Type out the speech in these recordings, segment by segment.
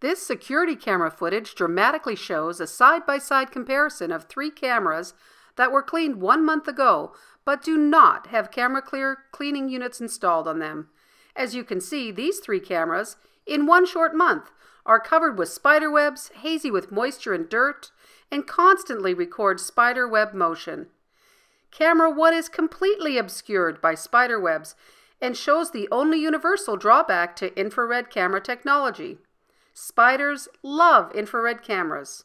This security camera footage dramatically shows a side-by-side comparison of three cameras that were cleaned one month ago but do not have Camera Clear cleaning units installed on them. As you can see, these three cameras, in one short month, are covered with spider webs, hazy with moisture and dirt, and constantly record spider web motion. Camera 1 is completely obscured by spider webs and shows the only universal drawback to infrared camera technology. Spiders love infrared cameras.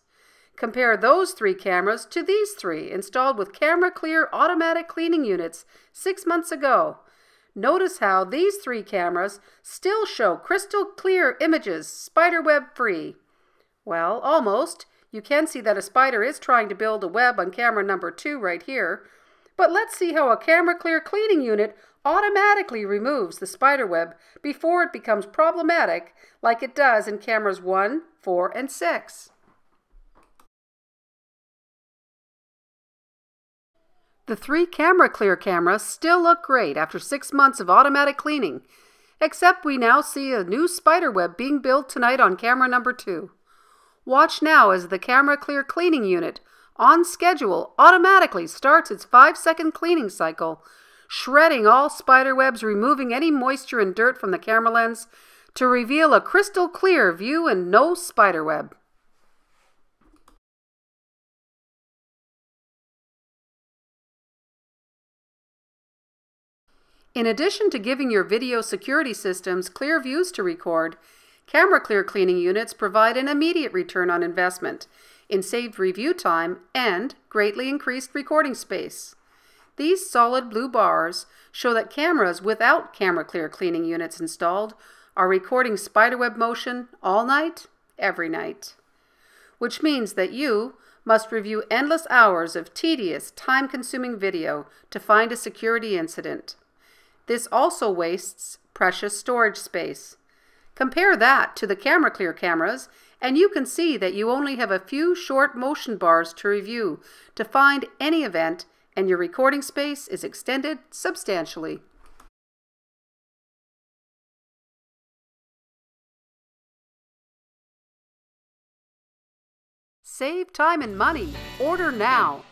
Compare those three cameras to these three installed with Camera Clear automatic cleaning units six months ago. Notice how these three cameras still show crystal clear images, spiderweb free. Well, almost. You can see that a spider is trying to build a web on camera number two right here. But let's see how a Camera Clear cleaning unit automatically removes the spider web before it becomes problematic like it does in cameras 1, 4, and 6. The three Camera Clear cameras still look great after six months of automatic cleaning, except we now see a new spider web being built tonight on camera number two. Watch now as the Camera Clear cleaning unit, on schedule, automatically starts its 5 second cleaning cycle, shredding all spider webs, removing any moisture and dirt from the camera lens to reveal a crystal clear view and no spider web. In addition to giving your video security systems clear views to record, Camera Clear cleaning units provide an immediate return on investment in saved review time and greatly increased recording space. These solid blue bars show that cameras without Camera Clear cleaning units installed are recording spiderweb motion all night, every night. Which means that you must review endless hours of tedious, time-consuming video to find a security incident. This also wastes precious storage space. Compare that to the Camera Clear cameras and you can see that you only have a few short motion bars to review to find any event and your recording space is extended substantially. Save time and money. Order now